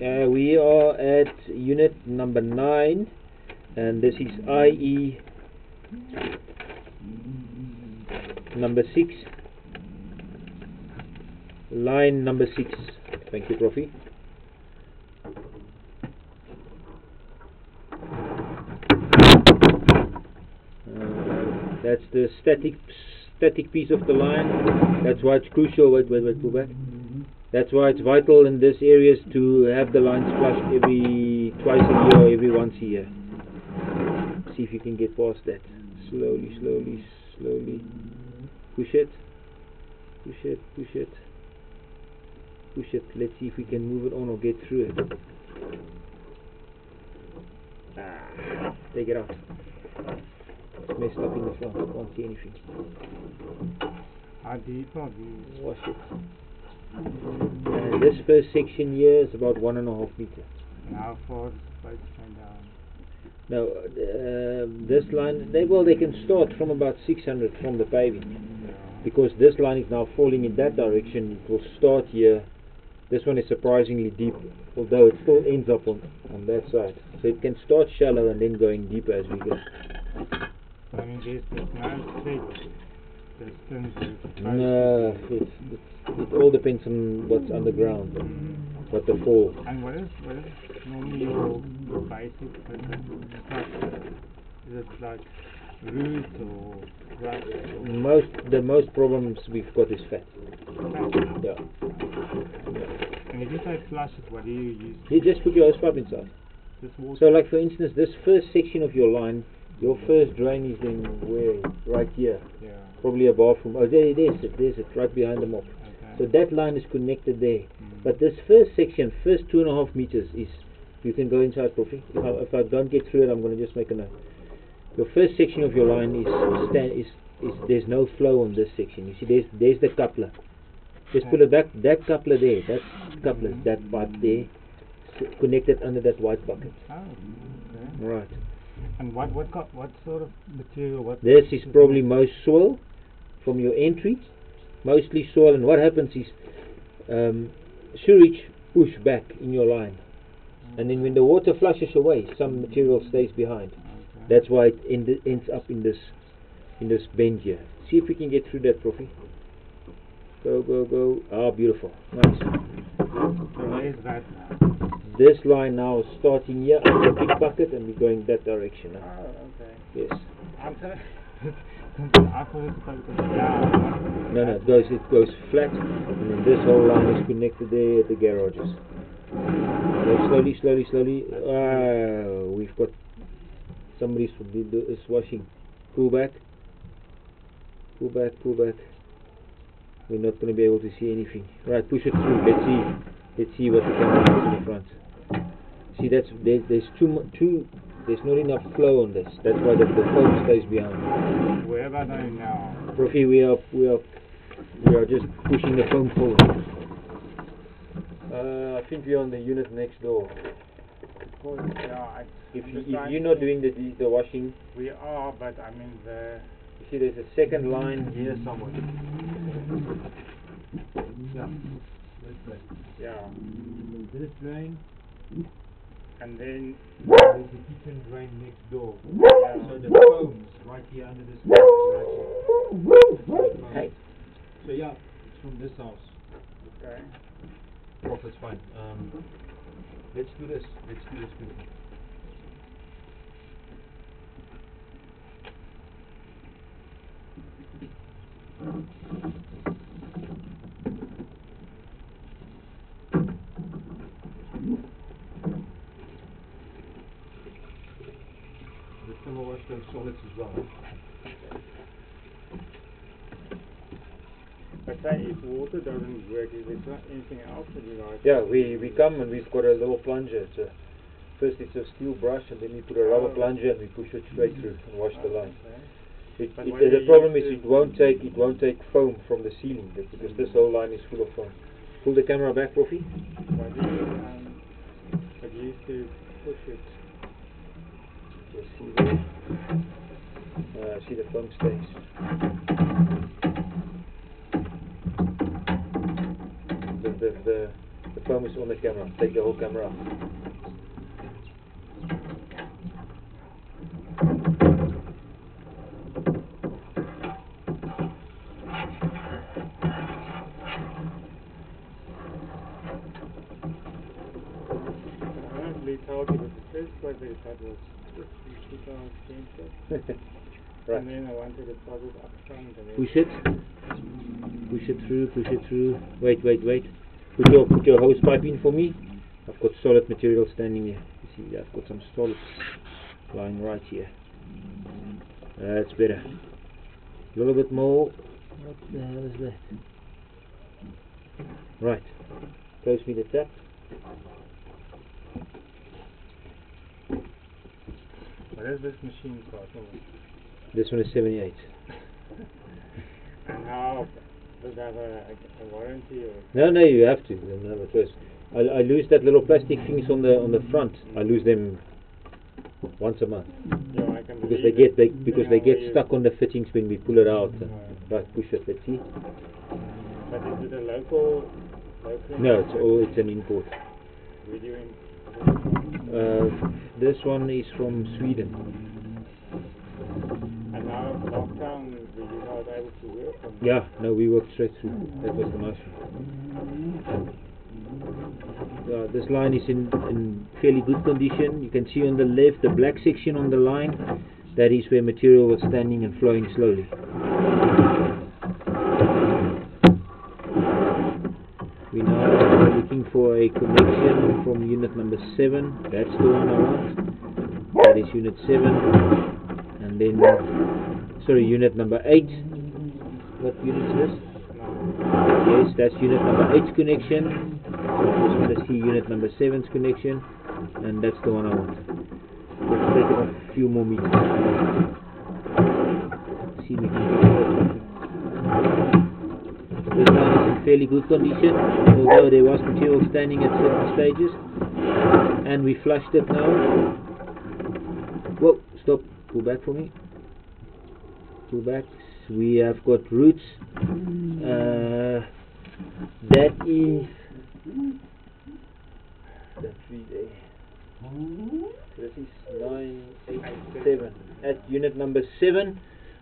Uh, we are at unit number 9 and this is IE number 6 line number 6 thank you Profi. Uh, that's the static static piece of the line. That's why it's crucial. Wait wait wait pull back that's why it's vital in this areas to have the lines flushed every twice a year or every once a year. See if you can get past that. Slowly, slowly, slowly. Push it. Push it, push it. Push it. Let's see if we can move it on or get through it. Ah, take it out. It's messed up in the front. I can't see anything. I did, these? Wash it. And this first section here is about one and a half meter. And how far is the boat going down? Now, uh, this line, they well, they can start from about 600 from the paving Yeah. because this line is now falling in that direction. It will start here. This one is surprisingly deep, although it still ends up on on that side. So it can start shallow and then going deeper as we go. I mean, there's, there's no set distance. it's supposed No, to be. it, all depends on what's underground, what the fall. And what is, what is normally your, your basic? Is it like root or rust Most the most problems we've got is fat. fat? Yeah. And if you say flush it, what do you use? You just put your hose pipe inside. So, like for instance, this first section of your line, your first drain is in where? Right here, yeah. probably a bathroom. Oh, there it is. There's it, right behind the mop. Okay. So that line is connected there. Mm. But this first section, first two and a half meters, is you can go inside, Profi. If I, if I don't get through it, I'm going to just make a note. Your first section of your line is stand is, is there's no flow on this section. You see, there's there's the coupler. Just pull it back. That coupler there, that coupler, that pipe there, s- connected under that white bucket. Oh, okay. Right. And what what co- what sort of material? What This is probably most soil from your entry, mostly soil. And what happens is um, sewage push back in your line, and then when the water flushes away, some material stays behind. Okay. That's why it end, ends up in this in this bend here. See if we can get through that, Profi. Go, go, go. Ah, beautiful. Nice. So where is that now? This line now is starting here under the big bucket, and we're going that direction now. Oh, okay. Yes. I'm sorry. It was supposed to go down. No, no, it goes, it goes flat, and then this whole line is connected there at the garages. Go slowly, slowly, slowly. Ah, we've got somebody's is washing. Pull back. Pull back, pull back. We're not going to be able to see anything. Right, push it through. Let's see. Let's see what the camera has in the front. See, that's there, there's too mu- too. There's not enough flow on this. That's why the, the foam stays behind. Where about I now? Profi, we are we are we are just pushing the foam forward. Uh, I think we're on the unit next door. Because, yeah, I, If you, if you're not doing the the, the washing, We are, but I mean the. you see there's a second line here somewhere. Yeah. Yeah. This drain, And then. there's a kitchen drain next door. Yeah. So the foam's right here under this. Right Hey. So yeah, it's from this house. Okay. Profit's fine. Um, let's do this. Let's do this quickly. Let's come and wash those solids as well. But say if water doesn't work, is there so- anything else that you guys? Yeah, we, we come and we've got a little plunger. It's a, first it's a steel brush and then we put a rubber Oh. plunger and we push it straight through and wash the line. Okay. It, it, when the problem is it won't take it won't take foam from the ceiling be- because this whole line is full of foam. Pull the camera back, Profi. But you, um, but you used to push it. See there. Uh, see the foam stays. The, the, the, The foam is on the camera. Take the whole camera off. You that the first I had was just two thousand twenty. right. And then I wanted to start it up front Push it. Push it through, push it through. Wait, wait, wait. Put your put your hose pipe in for me. I've got solid material standing here. You see, I've got some solids lying right here. That's better. A little bit more. What the hell is that? Right. Close me the tap. What is this machine cost? This one is 78. And how does it have a, a, warranty or No, no, you have to. You'll never. I, I lose that little plastic things on the on the front. I lose them once a month yeah, I can because they get they because they get stuck on the fittings when we pull it out. And, Right. push it. Let's see. But is it a local local No, it's all it's an import. Where do in- Uh, this one is from Sweden. And now lockdown were you not able to work Yeah, no, we worked straight through. That was the nice one. Uh, this line is in, in fairly good condition. You can see on the left the black section on the line. That is where material was standing and flowing slowly. We now are looking for connection from unit number 7. That's the one I want. That is unit 7. And then, sorry, unit number 8. What unit is this? Yes, that's unit number 8's connection. Just want to see unit number 7's connection, and that's the one I want. Let's take a few more meters. See if we can get it. This line is in fairly good condition, although there was material standing at certain stages, and we flushed it now. Whoa, stop, pull back for me. Pull back. We have got roots. Uh, that is that three there. This is nine eight seven. At unit number seven,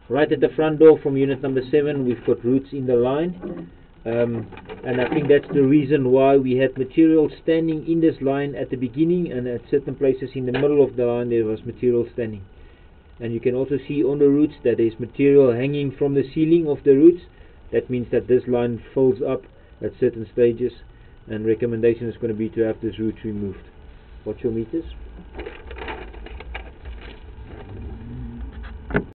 right at the front door from unit number seven, we've got roots in the line. Um, and I think that's the reason why we had material standing in this line at the beginning and at certain places in the middle of the line there was material standing. And you can also see on the roots that there's material hanging from the ceiling of the roots. That means that this line folds up at certain stages and recommendation is going to be to have this root removed. Watch your meters.